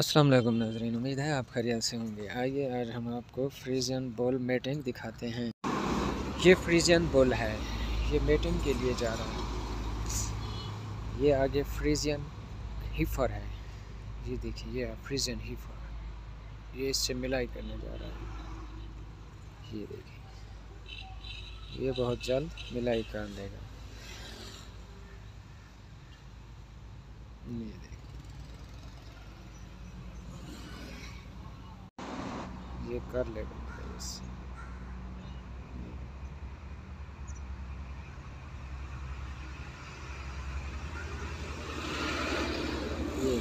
अस्सलाम वालेकुम नाजरीन, उम्मीद है आप खैरियत से होंगे। आइए आज हम आपको फ्रीजियन बॉल मेटिंग दिखाते हैं। ये फ्रीजियन बॉल है। ये मेटिंग के लिए जा रहा है। ये आगे फ्रीजियन हीफर है। ये देखिए, ये फ्रीजियन हीफर। ये इससे मिलाई करने जा रहा है। ये देखिए। ये बहुत जल्द मिलाई कर देगा। ये देखिए। ये कर लेगा इससे ये।